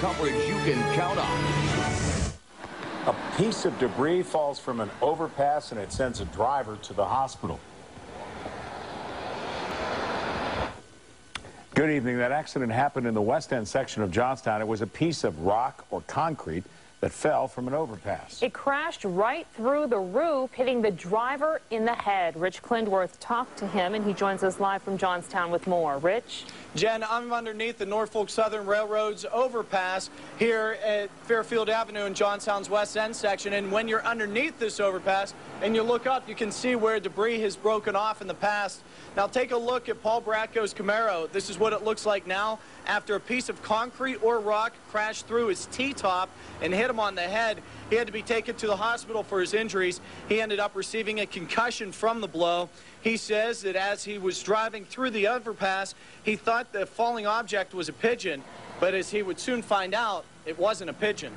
coverage you can count on. A piece of debris falls from an overpass and it sends a driver to the hospital. Good evening. That accident happened in the west end section of Johnstown. It was a piece of rock or concrete that fell from an overpass. It crashed right through the roof, hitting the driver in the head. Rich Clindworth talked to him, and he joins us live from Johnstown with more. Rich? Jen, I'm underneath the Norfolk Southern Railroad's overpass here at Fairfield Avenue in Johnstown's West End section. And when you're underneath this overpass and you look up, you can see where debris has broken off in the past. Now take a look at Paul Bracco's Camaro. This is what it looks like now after a piece of concrete or rock crashed through his T-top and hit him on the head. He had to be taken to the hospital for his injuries. He ended up receiving a concussion from the blow. He says that as he was driving through the overpass, he thought the falling object was a pigeon, but as he would soon find out, it wasn't a pigeon.